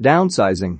Downsizing.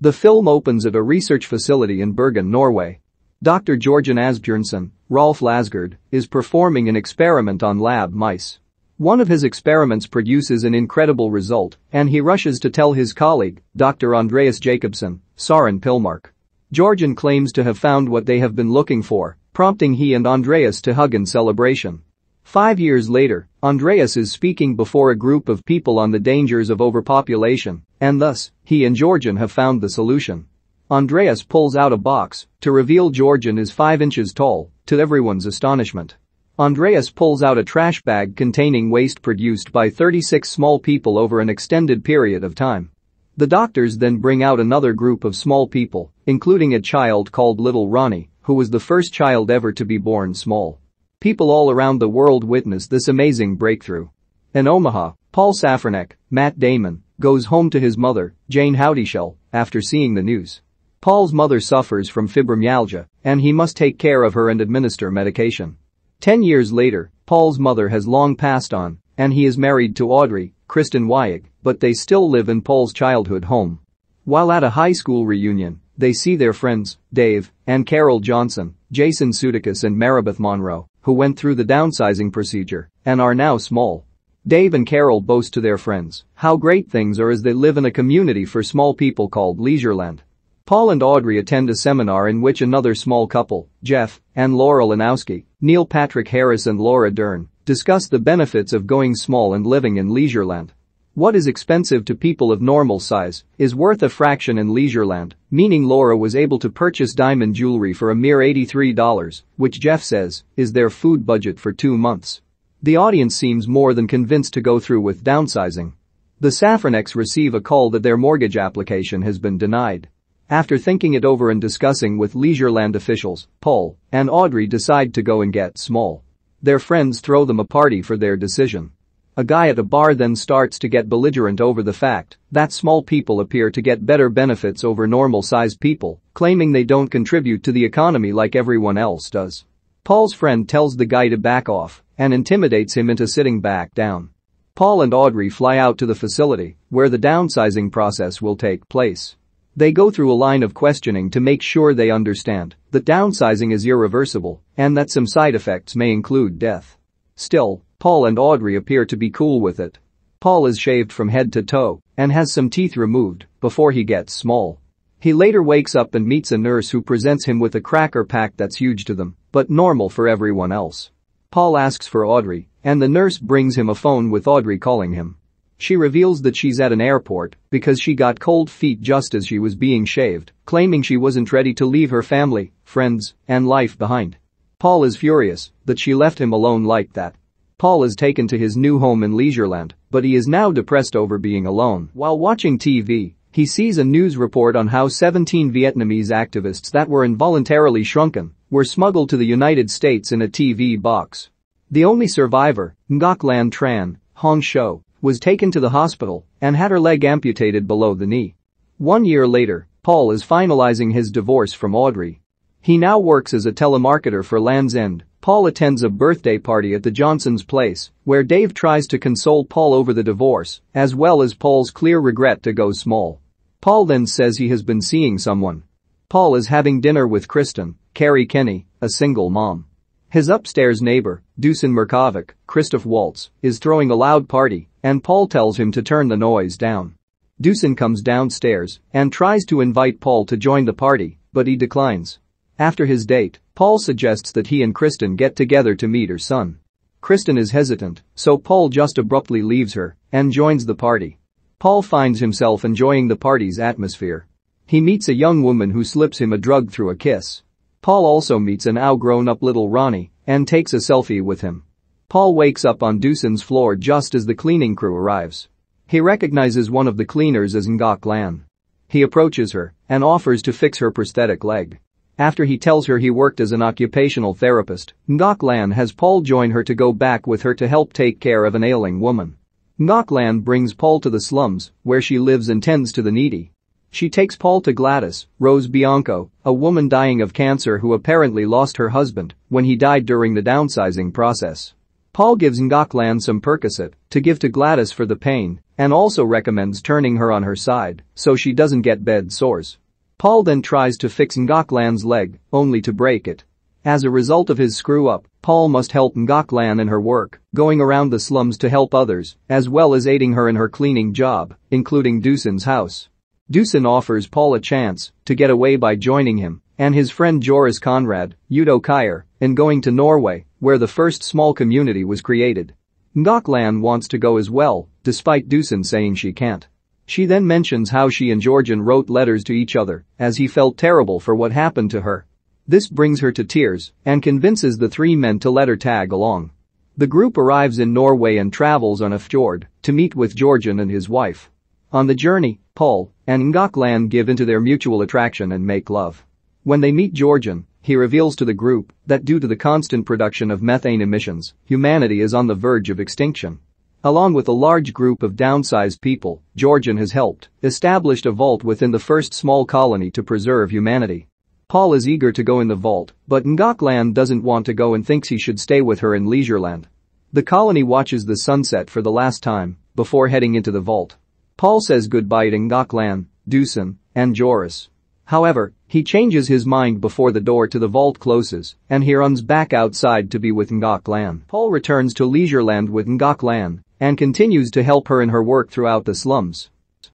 The film opens at a research facility in Bergen, Norway. Dr. Jorgen Asbjørnsen, Rolf Lassgård, is performing an experiment on lab mice. One of his experiments produces an incredible result, and he rushes to tell his colleague, Dr. Andreas Jacobsen, Søren Pilmark. Jorgen claims to have found what they have been looking for, prompting he and Andreas to hug in celebration. Five years later, Andreas is speaking before a group of people on the dangers of overpopulation, and thus, he and Jorgen have found the solution. Andreas pulls out a box to reveal Jorgen is 5 inches tall, to everyone's astonishment. Andreas pulls out a trash bag containing waste produced by 36 small people over an extended period of time. The doctors then bring out another group of small people, including a child called Little Ronnie, who was the first child ever to be born small. People all around the world witness this amazing breakthrough. In Omaha, Paul Safranek, Matt Damon, goes home to his mother, Jayne Houdyshell, after seeing the news. Paul's mother suffers from fibromyalgia, and he must take care of her and administer medication. Ten years later, Paul's mother has long passed on, and he is married to Audrey, Kristen Wiig, but they still live in Paul's childhood home. While at a high school reunion, they see their friends, Dave and Carol Johnson, Jason Sudeikis and Maribeth Monroe, who went through the downsizing procedure and are now small. Dave and Carol boast to their friends how great things are as they live in a community for small people called Leisureland. Paul and Audrey attend a seminar in which another small couple, Jeff and Laura Lonowski, Neil Patrick Harris and Laura Dern, discuss the benefits of going small and living in Leisureland. What is expensive to people of normal size is worth a fraction in Leisureland, meaning Laura was able to purchase diamond jewelry for a mere $83, which Jeff says is their food budget for two months. The audience seems more than convinced to go through with downsizing. The Safraneks receive a call that their mortgage application has been denied. After thinking it over and discussing with Leisureland officials, Paul and Audrey decide to go and get small. Their friends throw them a party for their decision. A guy at a bar then starts to get belligerent over the fact that small people appear to get better benefits over normal-sized people, claiming they don't contribute to the economy like everyone else does. Paul's friend tells the guy to back off and intimidates him into sitting back down. Paul and Audrey fly out to the facility where the downsizing process will take place. They go through a line of questioning to make sure they understand that downsizing is irreversible and that some side effects may include death. Still, Paul and Audrey appear to be cool with it. Paul is shaved from head to toe and has some teeth removed before he gets small. He later wakes up and meets a nurse who presents him with a cracker pack that's huge to them, but normal for everyone else. Paul asks for Audrey, and the nurse brings him a phone with Audrey calling him. She reveals that she's at an airport because she got cold feet just as she was being shaved, claiming she wasn't ready to leave her family, friends, and life behind. Paul is furious that she left him alone like that Paul is taken to his new home in Leisureland, but he is now depressed over being alone. While watching TV, he sees a news report on how 17 Vietnamese activists that were involuntarily shrunken were smuggled to the United States in a TV box. The only survivor, Ngoc Lan Tran, Hong Chau, was taken to the hospital and had her leg amputated below the knee. One year later, Paul is finalizing his divorce from Audrey. He now works as a telemarketer for Land's End, Paul attends a birthday party at the Johnsons' place, where Dave tries to console Paul over the divorce, as well as Paul's clear regret to go small. Paul then says he has been seeing someone. Paul is having dinner with Kristen, Carrie Kenny, a single mom. His upstairs neighbor, Dusan Mirkovic, Christoph Waltz, is throwing a loud party, and Paul tells him to turn the noise down. Dusan comes downstairs and tries to invite Paul to join the party, but he declines. After his date, Paul suggests that he and Kristen get together to meet her son. Kristen is hesitant, so Paul just abruptly leaves her and joins the party. Paul finds himself enjoying the party's atmosphere. He meets a young woman who slips him a drug through a kiss. Paul also meets an now grown-up little Ronnie and takes a selfie with him. Paul wakes up on Dusan's floor just as the cleaning crew arrives. He recognizes one of the cleaners as Ngoc Lan. He approaches her and offers to fix her prosthetic leg. After he tells her he worked as an occupational therapist, Ngoc Lan has Paul join her to go back with her to help take care of an ailing woman. Ngoc Lan brings Paul to the slums, where she lives and tends to the needy. She takes Paul to Gladys, Rose Bianco, a woman dying of cancer who apparently lost her husband when he died during the downsizing process. Paul gives Ngoc Lan some Percocet to give to Gladys for the pain and also recommends turning her on her side so she doesn't get bed sores. Paul then tries to fix Ngoc Lan's leg, only to break it. As a result of his screw-up, Paul must help Ngoc Lan in her work, going around the slums to help others, as well as aiding her in her cleaning job, including Dusan's house. Dusan offers Paul a chance to get away by joining him and his friend Joris Konrad, Udo Kier, in going to Norway, where the first small community was created. Ngoc Lan wants to go as well, despite Dusan saying she can't. She then mentions how she and Jorgen wrote letters to each other as he felt terrible for what happened to her this brings her to tears and convinces the three men to let her tag along. The group arrives in Norway and travels on a fjord to meet with Jorgen and his wife. On the journey, Paul and Ngoc Lan give into their mutual attraction and make love. When they meet Jorgen, he reveals to the group that due to the constant production of methane emissions, humanity is on the verge of extinction. Along with a large group of downsized people, Jorgen has helped establish a vault within the first small colony to preserve humanity. Paul is eager to go in the vault, but Ngoc Lan doesn't want to go and thinks he should stay with her in Leisureland. The colony watches the sunset for the last time before heading into the vault. Paul says goodbye to Ngoc Dusan, and Joris. However, he changes his mind before the door to the vault closes and he runs back outside to be with Ngoc Lan. Paul returns to Leisureland with Ngoc Lan and continues to help her in her work throughout the slums.